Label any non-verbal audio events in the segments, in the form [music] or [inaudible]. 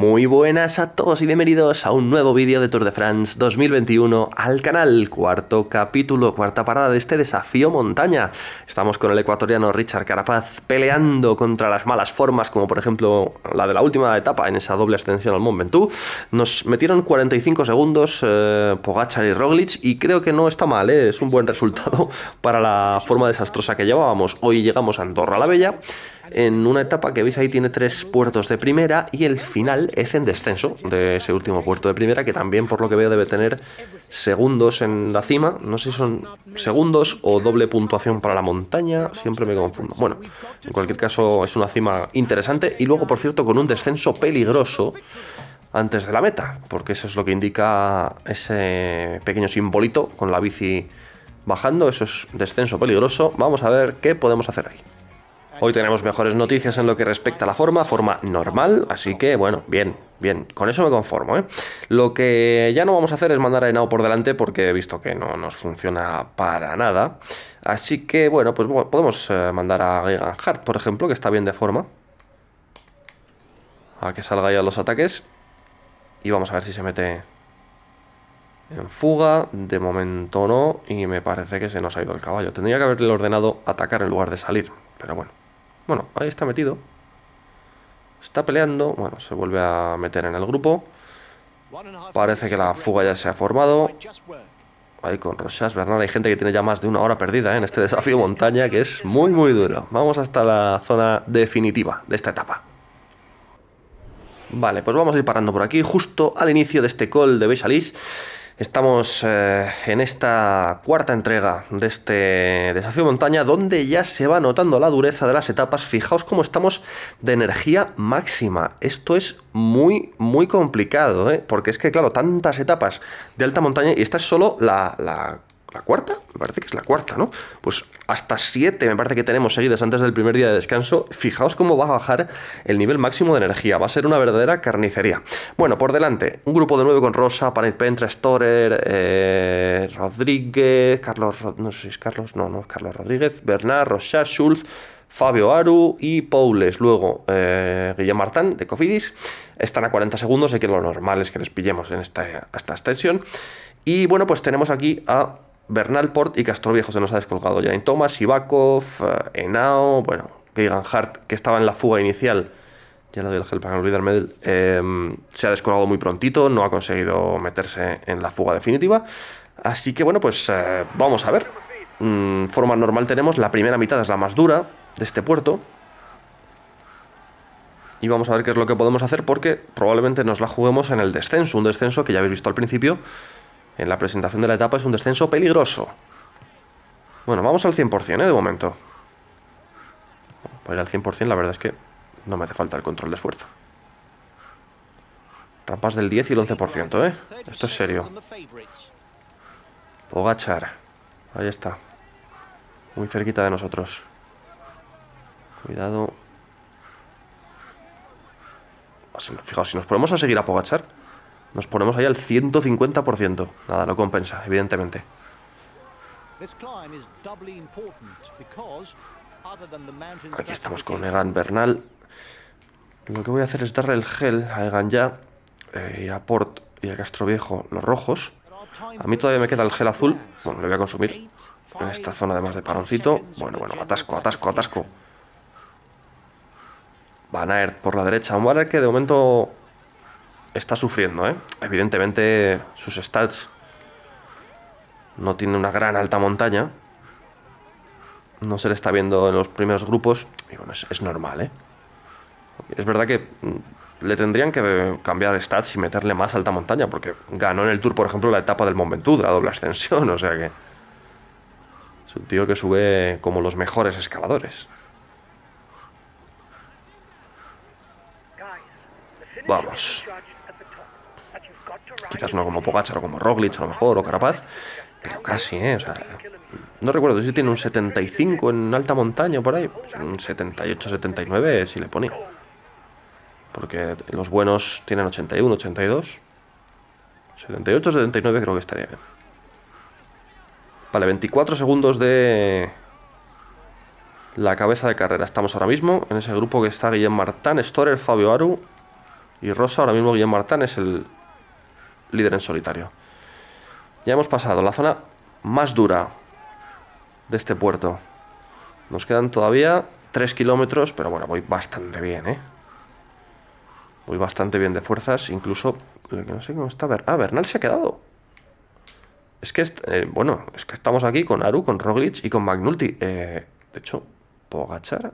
Muy buenas a todos y bienvenidos a un nuevo vídeo de Tour de France 2021 al canal, cuarto capítulo, cuarta parada de este desafío montaña. Estamos con el ecuatoriano Richard Carapaz peleando contra las malas formas, como por ejemplo la de la última etapa en esa doble ascensión al Mont Ventoux. Nos metieron 45 segundos eh, Pogachar y Roglic y creo que no está mal, eh, es un buen resultado para la forma desastrosa que llevábamos. Hoy llegamos a Andorra la Bella en una etapa que veis ahí tiene tres puertos de primera y el final es en descenso de ese último puerto de primera que también por lo que veo debe tener segundos en la cima, no sé si son segundos o doble puntuación para la montaña, siempre me confundo. Bueno, en cualquier caso es una cima interesante y luego por cierto con un descenso peligroso antes de la meta, porque eso es lo que indica ese pequeño simbolito con la bici bajando, eso es descenso peligroso. Vamos a ver qué podemos hacer ahí. Hoy tenemos mejores noticias en lo que respecta a la forma, forma normal, así que bueno, bien, bien, con eso me conformo. ¿eh? Lo que ya no vamos a hacer es mandar a Henao por delante porque he visto que no nos funciona para nada. Así que bueno, pues podemos eh, mandar a Hart, por ejemplo, que está bien de forma. A que salga ya los ataques. Y vamos a ver si se mete en fuga. De momento no. Y me parece que se nos ha ido el caballo. Tendría que haberle ordenado atacar en lugar de salir. Pero bueno. Bueno, ahí está metido. Está peleando. Bueno, se vuelve a meter en el grupo. Parece que la fuga ya se ha formado. Ahí con Rochas Bernal hay gente que tiene ya más de una hora perdida ¿eh? en este desafío montaña que es muy muy duro. Vamos hasta la zona definitiva de esta etapa. Vale, pues vamos a ir parando por aquí, justo al inicio de este call de Bechalis. Estamos eh, en esta cuarta entrega de este desafío montaña donde ya se va notando la dureza de las etapas. Fijaos cómo estamos de energía máxima. Esto es muy, muy complicado, ¿eh? porque es que, claro, tantas etapas de alta montaña y esta es solo la, la la cuarta, me parece que es la cuarta, ¿no? Pues hasta siete me parece que tenemos seguidas antes del primer día de descanso. Fijaos cómo va a bajar el nivel máximo de energía. Va a ser una verdadera carnicería. Bueno, por delante, un grupo de nueve con Rosa, Panet Pentra, Storer, eh, Rodríguez, Carlos, no sé si es Carlos, no, no, Carlos Rodríguez, Bernard, Rocha, Schulz, Fabio Aru y Poules. Luego, eh, Guillem Martán de Cofidis. Están a 40 segundos, sé que lo normal es que les pillemos en esta, esta extensión. Y bueno, pues tenemos aquí a Bernal Port y Castroviejo se nos ha descolgado. en Thomas, Ibakov, eh, Enao, bueno, Keegan Hart, que estaba en la fuga inicial, ya lo doy el gel para no olvidarme eh, se ha descolgado muy prontito, no ha conseguido meterse en la fuga definitiva. Así que bueno, pues eh, vamos a ver. Mm, forma normal tenemos, la primera mitad es la más dura de este puerto. Y vamos a ver qué es lo que podemos hacer porque probablemente nos la juguemos en el descenso, un descenso que ya habéis visto al principio en la presentación de la etapa es un descenso peligroso. Bueno, vamos al 100%, ¿eh? De momento. Para ir al 100% la verdad es que no me hace falta el control de esfuerzo. Rampas del 10 y el 11%, ¿eh? Esto es serio. Pogachar. Ahí está. Muy cerquita de nosotros. Cuidado. Fijaos, si nos ponemos a seguir a Pogachar nos ponemos ahí al 150%. Nada, no compensa, evidentemente. Aquí estamos con Egan Bernal. Lo que voy a hacer es darle el gel a Egan ya, eh, y a Port y a Castro Viejo los rojos. A mí todavía me queda el gel azul. Bueno, lo voy a consumir en esta zona además de paroncito. Bueno, bueno, atasco, atasco, atasco. Van a ir por la derecha. Un Van que de momento está sufriendo, ¿eh? Evidentemente sus stats no tiene una gran alta montaña. No se le está viendo en los primeros grupos. Y bueno, es, normal, ¿eh? Es verdad que mm, le tendrían que cambiar stats y meterle más alta montaña, porque ganó en el Tour, por ejemplo, la etapa del Mont Ventoux, la doble ascensión, [laughs] o sea que es un tío que sube como los mejores escaladores. Vamos. Quizás no como Pogachar o como Roglic a lo mejor, o Carapaz, pero casi, ¿eh? O sea, no recuerdo si tiene un 75 en alta montaña por ahí, un 78, 79 si le ponía. Porque los buenos tienen 81, 82. 78, 79 creo que estaría bien. Vale, 24 segundos de la cabeza de carrera. Estamos ahora mismo en ese grupo que está Guillem Martán, Storer, Fabio Aru Y Rosa, ahora mismo Guillem Martán es el líder en solitario. Ya hemos pasado la zona más dura de este puerto. Nos quedan todavía 3 kilómetros, pero bueno, voy bastante bien, ¿eh? Voy bastante bien de fuerzas, incluso... No sé cómo está... Ah, Bernal se ha quedado. Es que, eh, bueno, es que estamos aquí con Aru, con Roglic y con Magnulti. Eh, de hecho, Pogachar...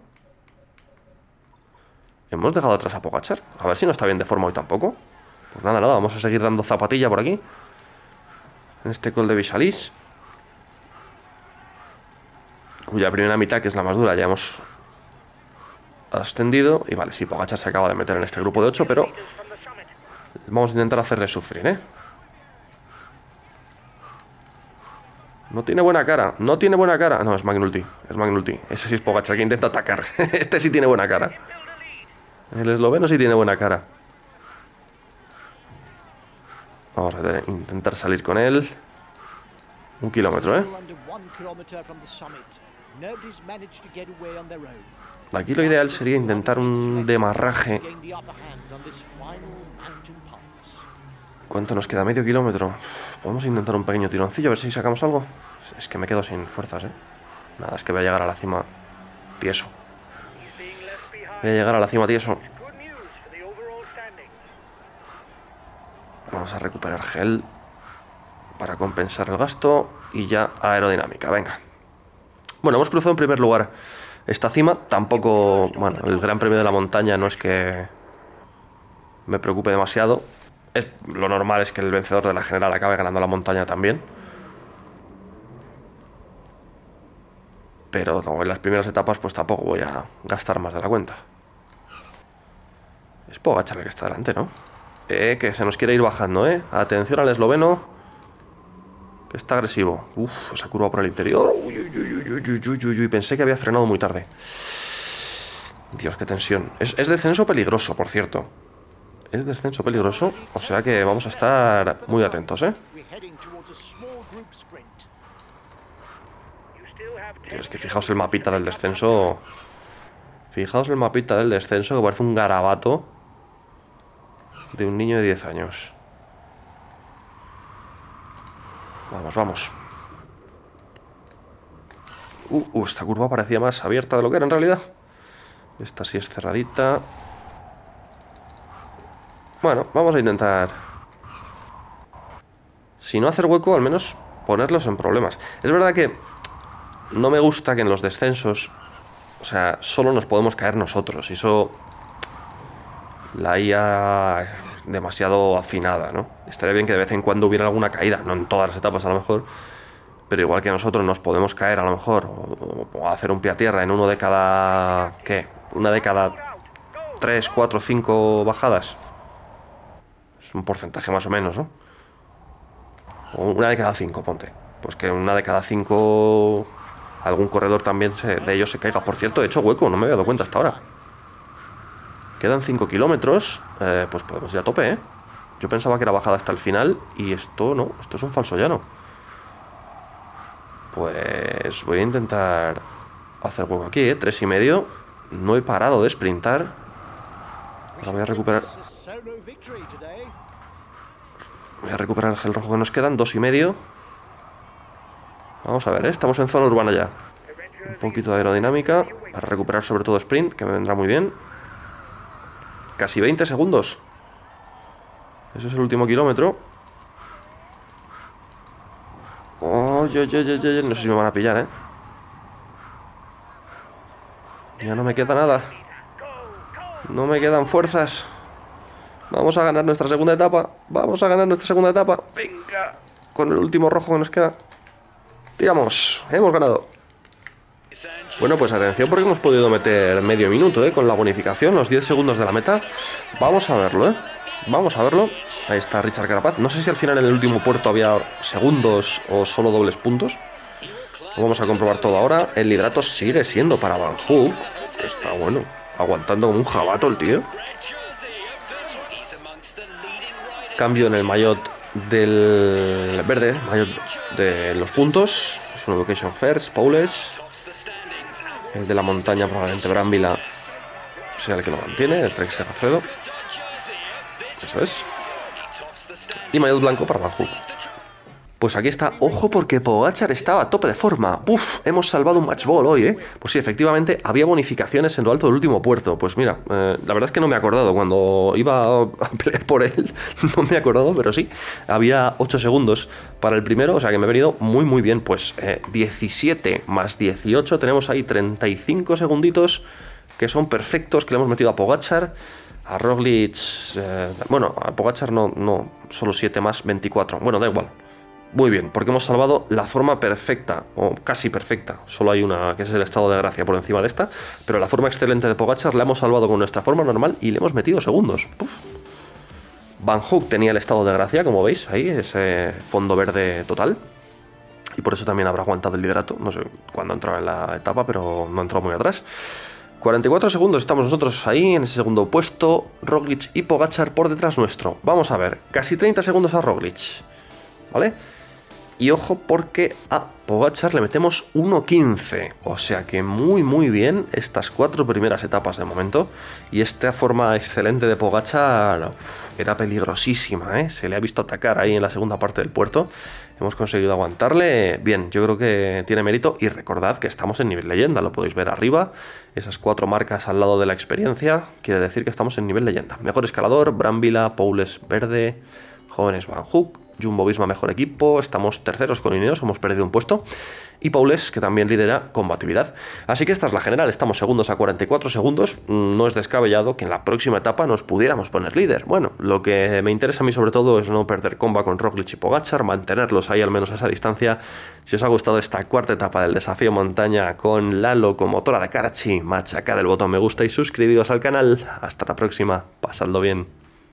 Hemos dejado atrás a Pogachar. A ver si no está bien de forma hoy tampoco. Pues nada, nada, vamos a seguir dando zapatilla por aquí. En este col de Visalis. Cuya primera mitad, que es la más dura, ya hemos ascendido. Y vale, sí, Pogachar se acaba de meter en este grupo de 8, pero vamos a intentar hacerle sufrir, ¿eh? No tiene buena cara, no tiene buena cara. No, es Magnulti, es Magnulti. Ese sí es Pogachar que intenta atacar. [laughs] este sí tiene buena cara. El esloveno sí tiene buena cara. Vamos a intentar salir con él. Un kilómetro, ¿eh? Aquí lo ideal sería intentar un demarraje. ¿Cuánto nos queda? ¿Medio kilómetro? Podemos intentar un pequeño tironcillo, a ver si sacamos algo. Es que me quedo sin fuerzas, ¿eh? Nada, es que voy a llegar a la cima tieso. Voy a llegar a la cima tieso. Vamos a recuperar gel para compensar el gasto y ya aerodinámica, venga. Bueno, hemos cruzado en primer lugar esta cima. Tampoco, bueno, el Gran Premio de la Montaña no es que me preocupe demasiado. Es, lo normal es que el vencedor de la general acabe ganando la montaña también. Pero en las primeras etapas pues tampoco voy a gastar más de la cuenta. Es Pogacar el que está delante, ¿no? Eh, que se nos quiere ir bajando, ¿eh? Atención al esloveno. Que está agresivo. Uf, esa curva por el interior. Uy, Pensé que había frenado muy tarde. Dios, qué tensión. Es, es descenso peligroso, por cierto. Es descenso peligroso. O sea que vamos a estar muy atentos, ¿eh? Es que fijaos el mapita del descenso. Fijaos el mapita del descenso que parece un garabato de un niño de 10 años. Vamos, vamos. Uh, uh, esta curva parecía más abierta de lo que era en realidad. Esta sí es cerradita. Bueno, vamos a intentar... Si no hacer hueco, al menos ponerlos en problemas. Es verdad que no me gusta que en los descensos, o sea, solo nos podemos caer nosotros. Y eso la IA demasiado afinada, ¿no? Estaría bien que de vez en cuando hubiera alguna caída, no en todas las etapas a lo mejor, pero igual que nosotros nos podemos caer a lo mejor, o, hacer un pie a tierra en uno de cada, ¿qué? Una de cada 3, 4, 5 bajadas. Es un porcentaje más o menos, ¿no? O una de cada 5, ponte. Pues que una de cada 5 algún corredor también de ellos se caiga. Por cierto, he hecho hueco, no me había dado cuenta hasta ahora. Quedan 5 kilómetros, eh, pues podemos ir a tope, ¿eh? Yo pensaba que era bajada hasta el final y esto no, esto es un falso llano. Pues voy a intentar hacer hueco aquí, ¿eh? Tres y medio. No he parado de sprintar. Ahora voy a recuperar... Voy a recuperar el gel rojo que nos quedan, dos y medio. Vamos a ver, ¿eh? estamos en zona urbana ya. Un poquito de aerodinámica para recuperar sobre todo sprint, que me vendrá muy bien. Casi 20 segundos. Eso es el último kilómetro. Oh, yo, yo, no sé si me van a pillar, ¿eh? Ya no me queda nada. No me quedan fuerzas. Vamos a ganar nuestra segunda etapa. Vamos a ganar nuestra segunda etapa. Venga. Con el último rojo que nos queda. Tiramos. Hemos ganado. Bueno, pues atención porque hemos podido meter medio minuto ¿eh? con la bonificación, los 10 segundos de la meta. Vamos a verlo, ¿eh? Vamos a verlo. Ahí está Richard Carapaz. No sé si al final en el último puerto había segundos o solo dobles puntos. Lo vamos a comprobar todo ahora. El hidrato sigue siendo para Van Hook. Está bueno. Aguantando como un jabato el tío. Cambio en el maillot del verde, maillot de los puntos. Es un Education First, Paules. El de la montaña, probablemente Brambila sea el que lo mantiene, el Trek Serrafredo. Eso es. Y maillot blanco para Hook. Pues aquí está, ojo porque Pogachar estaba a tope de forma. Uf, hemos salvado un match ball hoy, ¿eh? Pues sí, efectivamente, había bonificaciones en lo alto del último puerto. Pues mira, eh, la verdad es que no me he acordado. Cuando iba a pelear por él, [laughs] no me he acordado, pero sí, había 8 segundos para el primero, o sea que me he venido muy, muy bien. Pues 17 eh, más 18, tenemos ahí 35 segunditos que son perfectos, que le hemos metido a Pogachar. A Roglic, eh, bueno, a Pogachar no, no, solo 7 más 24. Bueno, da igual. Muy bien, porque hemos salvado la forma perfecta, o casi perfecta. Solo hay una que es el estado de gracia por encima de esta, pero la forma excelente de Pogachar la hemos salvado con nuestra forma normal y le hemos metido segundos. Van Hook tenía el estado de gracia, como veis, ahí, ese fondo verde total. Y por eso también habrá aguantado el liderato. No sé cuándo entraba en la etapa, pero no entró muy atrás. 44 segundos estamos nosotros ahí en ese segundo puesto. Roglic y Pogachar por detrás nuestro. Vamos a ver, casi 30 segundos a Roglic. ¿Vale? Y ojo porque a Pogachar le metemos 1.15. O sea que muy muy bien estas cuatro primeras etapas de momento. Y esta forma excelente de Pogachar era peligrosísima. ¿eh? Se le ha visto atacar ahí en la segunda parte del puerto. Hemos conseguido aguantarle. Bien, yo creo que tiene mérito. Y recordad que estamos en nivel leyenda. Lo podéis ver arriba. Esas cuatro marcas al lado de la experiencia. Quiere decir que estamos en nivel leyenda. Mejor escalador, Brambila, Paules verde, jóvenes Van Hook, Jumbo Visma mejor equipo, estamos terceros con Ineos, hemos perdido un puesto. Y Paules, que también lidera combatividad. Así que esta es la general, estamos segundos a 44 segundos. No es descabellado que en la próxima etapa nos pudiéramos poner líder. Bueno, lo que me interesa a mí sobre todo es no perder comba con Roglic y Pogachar, mantenerlos ahí al menos a esa distancia. Si os ha gustado esta cuarta etapa del desafío montaña con la locomotora de Karachi, machacar el botón me gusta y suscribiros al canal. Hasta la próxima, pasadlo bien.